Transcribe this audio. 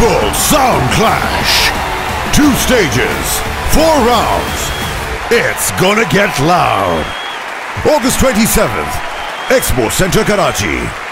Bull Sound Clash. Two stages, four rounds. It's gonna get loud. August 27th, Expo Center Karachi.